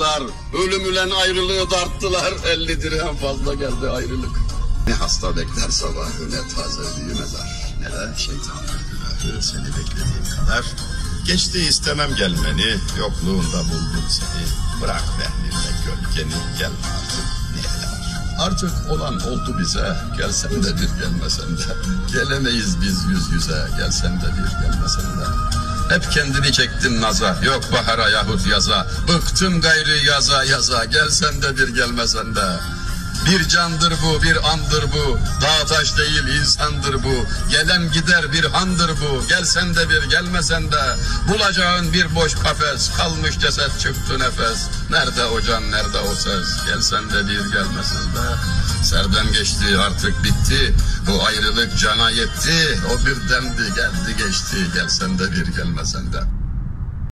dardılar. Ölümülen ayrılığı darttılar. 50 dirhem fazla geldi ayrılık. Ne hasta bekler sabahı ne tazeliği mezar. Ne de şeytanlar günahı seni beklediğim kadar. Geçti istemem gelmeni, yokluğunda buldum seni. Bırak vehmimle gölgeni, gel artık var? Artık olan oldu bize, gelsen de bir gelmesen de. Gelemeyiz biz yüz yüze, gelsen de bir gelmesen de. Hep kendini çektin naza, yok bahara yahut yaza. Bıktım gayrı yaza yaza, gelsen de bir gelmesen de. Bir candır bu, bir andır bu. Dağ taş değil insandır bu. Gelen gider bir handır bu. Gelsen de bir gelmesen de. Bulacağın bir boş kafes. Kalmış ceset çıktı nefes. Nerede o can, nerede o ses? Gelsen de bir gelmesen de. Serden geçti artık bitti. Bu ayrılık cana yetti. O bir demdi geldi geçti. Gelsen de bir gelmesen de.